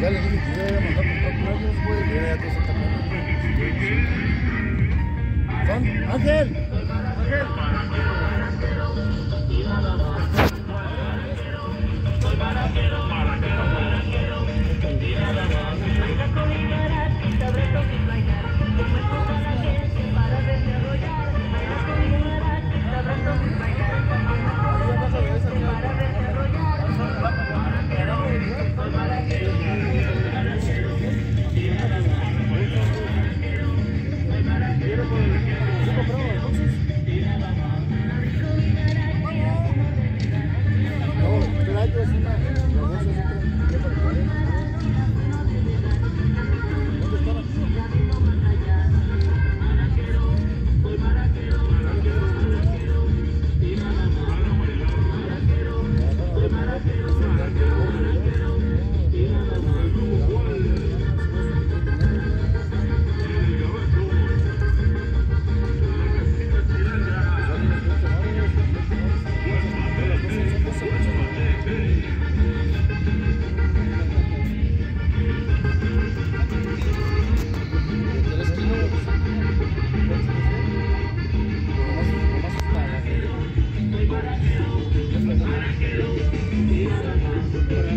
Ya le dije que iba a mandar güey. Ya. Son Ángel. Ángel.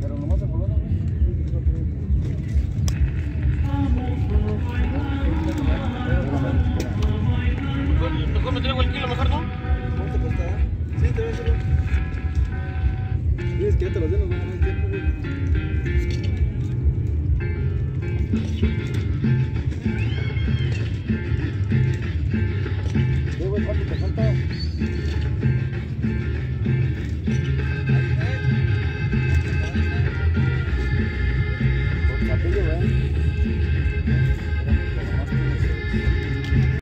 Pero nomás en Colombia, güey.